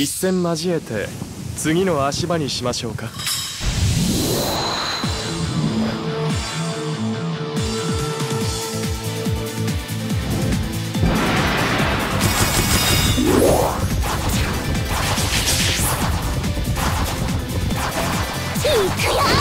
一戦交えて次の足場にしましょうか。行くよ。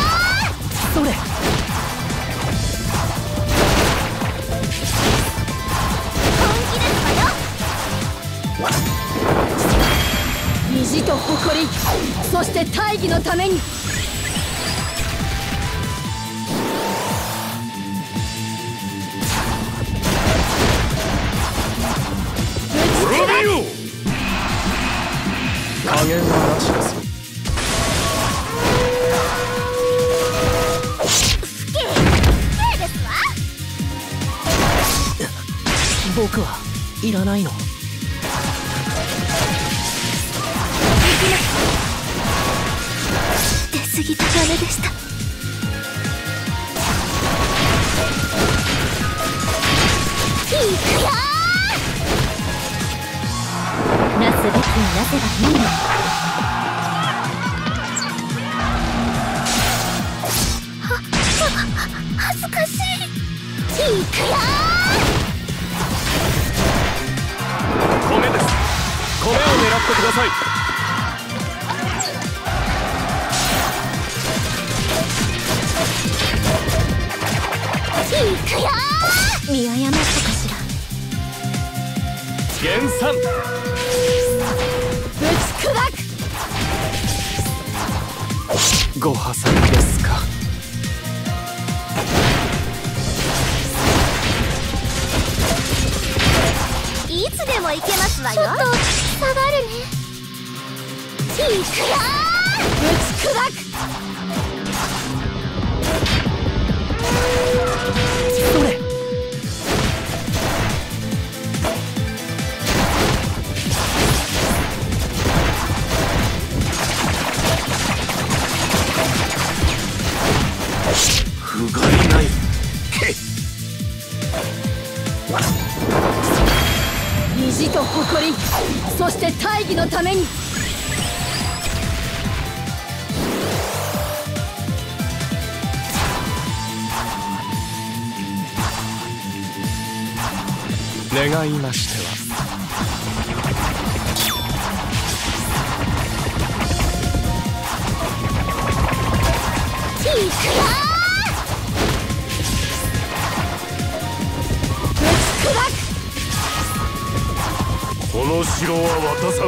誇りそして大義のために。滅びよ！加減はなしです。よ僕はいらないの出過ぎたダメでした。いくよなすべきをなせばいいの。はは恥ずかしい。いくよ米です。米を狙ってください見誤ったかしら。減産。ぶち砕く。ご破産ですか。いつでも行けますわよ。ちょっと下がるね。いくよぶち砕く意地と誇りそして大義のために。願いましては。いくよの城は渡さん。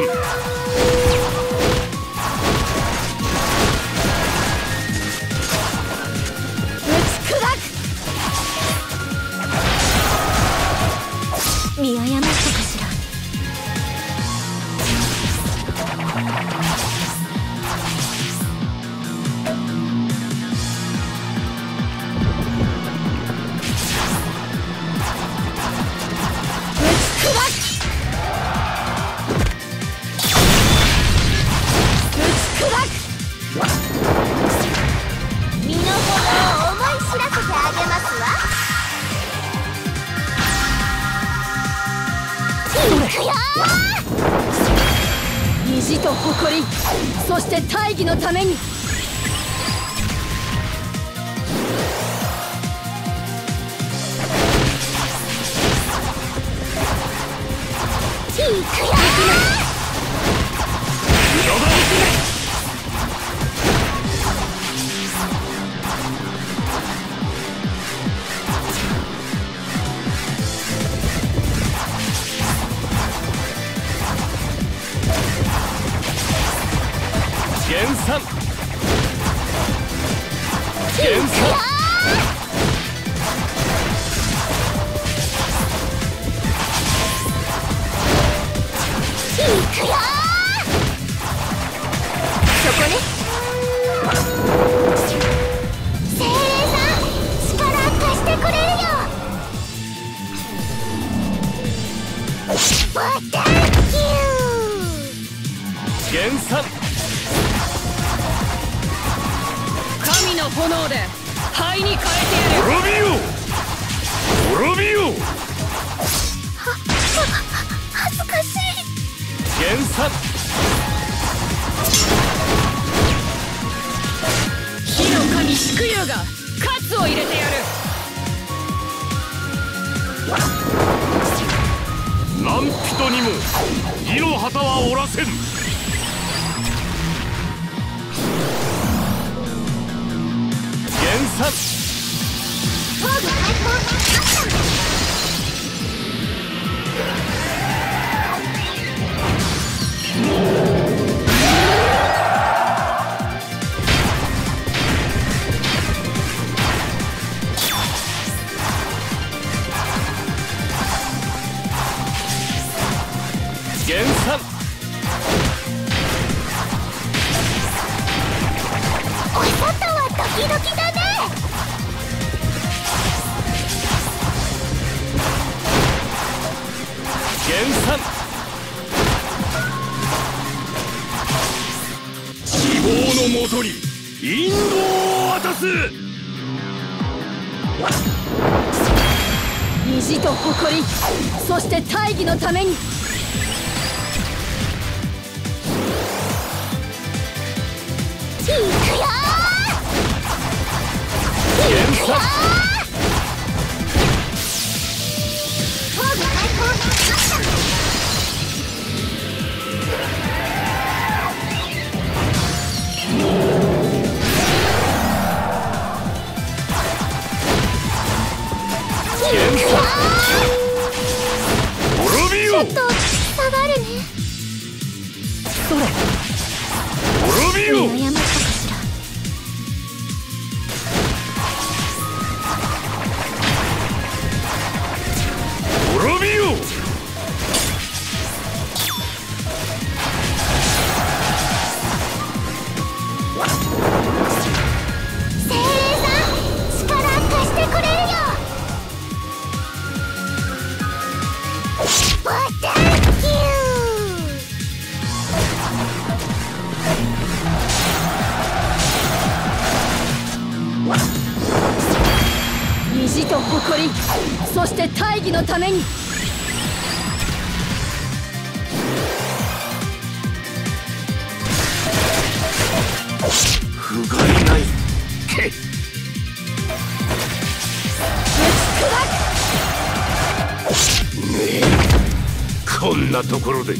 ぶち砕く見誤った意地と誇りそして大義のために。いくよ減産。減産。炎で灰に変えてやる。滅びよ滅びよはは恥ずかしい原作火の神宿友がカツを入れてやる。何人にも井の旗はおらせぬ減産インドを渡す。意地と誇りそして大義のために。いくよ滅びよと下がるね。滅びよ意地と誇りそして大義のために。なところで。